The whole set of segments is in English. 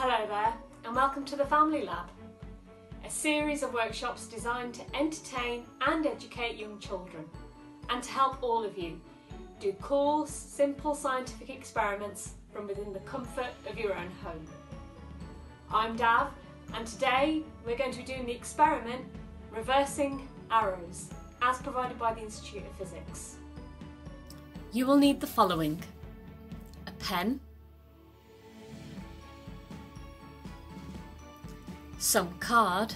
Hello there, and welcome to the Family Lab, a series of workshops designed to entertain and educate young children, and to help all of you do cool, simple scientific experiments from within the comfort of your own home. I'm Dav, and today we're going to be doing the experiment reversing arrows, as provided by the Institute of Physics. You will need the following a pen, some card,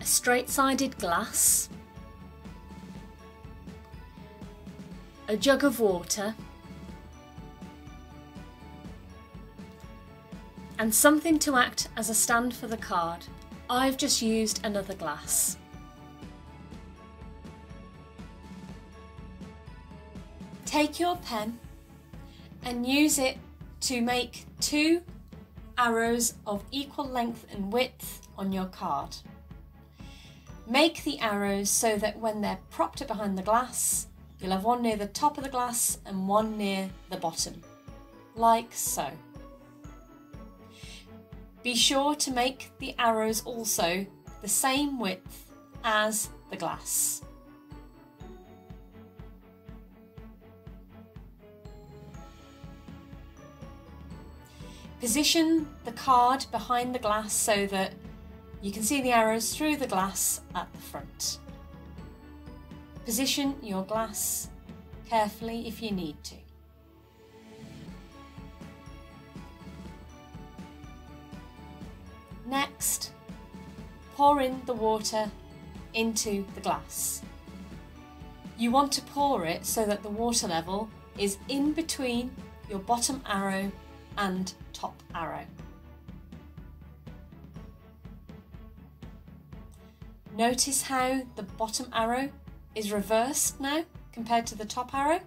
a straight-sided glass, a jug of water, and something to act as a stand for the card. I've just used another glass. Take your pen and use it to make two arrows of equal length and width on your card. Make the arrows so that when they're propped up behind the glass, you'll have one near the top of the glass and one near the bottom, like so. Be sure to make the arrows also the same width as the glass. Position the card behind the glass so that you can see the arrows through the glass at the front. Position your glass carefully if you need to. Next, pour in the water into the glass. You want to pour it so that the water level is in between your bottom arrow and top arrow. Notice how the bottom arrow is reversed now compared to the top arrow?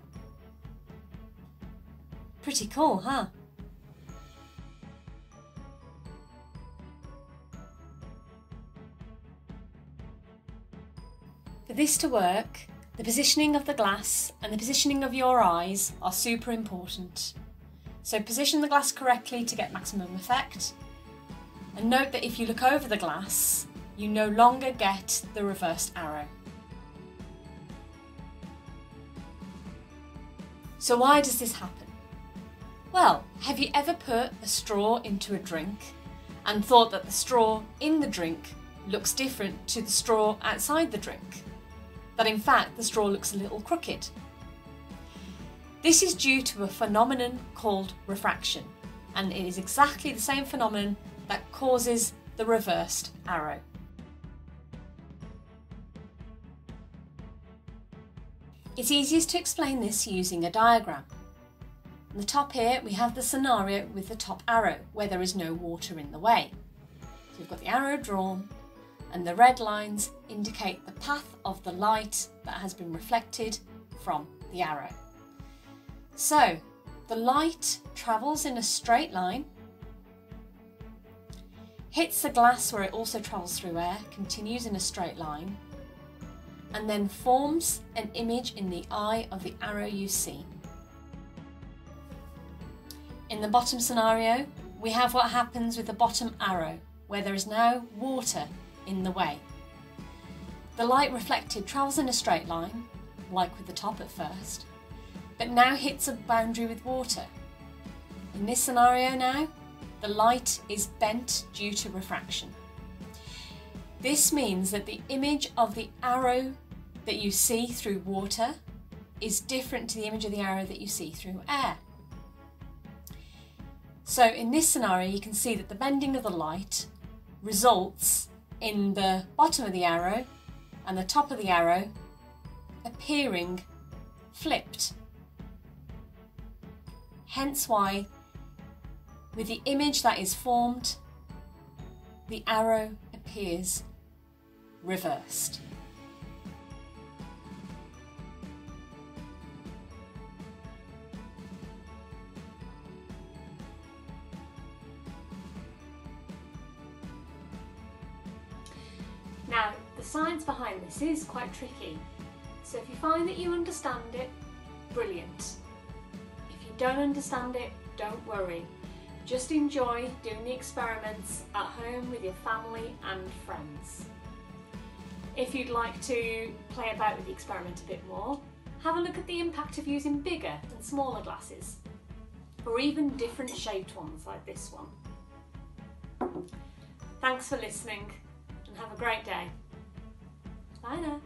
Pretty cool, huh? For this to work, the positioning of the glass and the positioning of your eyes are super important. So position the glass correctly to get maximum effect. And note that if you look over the glass, you no longer get the reversed arrow. So why does this happen? Well, have you ever put a straw into a drink and thought that the straw in the drink looks different to the straw outside the drink? that in fact the straw looks a little crooked. This is due to a phenomenon called refraction, and it is exactly the same phenomenon that causes the reversed arrow. It's easiest to explain this using a diagram. On the top here we have the scenario with the top arrow where there is no water in the way. So we've got the arrow drawn and the red lines indicate the path of the light that has been reflected from the arrow. So the light travels in a straight line, hits the glass where it also travels through air, continues in a straight line, and then forms an image in the eye of the arrow you see. In the bottom scenario, we have what happens with the bottom arrow, where there is now water in the way. The light reflected travels in a straight line, like with the top at first, but now hits a boundary with water. In this scenario now, the light is bent due to refraction. This means that the image of the arrow that you see through water is different to the image of the arrow that you see through air. So in this scenario, you can see that the bending of the light results in the bottom of the arrow and the top of the arrow appearing flipped. Hence why, with the image that is formed, the arrow appears reversed. Now, the science behind this is quite tricky, so if you find that you understand it, brilliant. Don't understand it, don't worry. Just enjoy doing the experiments at home with your family and friends. If you'd like to play about with the experiment a bit more, have a look at the impact of using bigger and smaller glasses, or even different shaped ones like this one. Thanks for listening and have a great day. Bye now.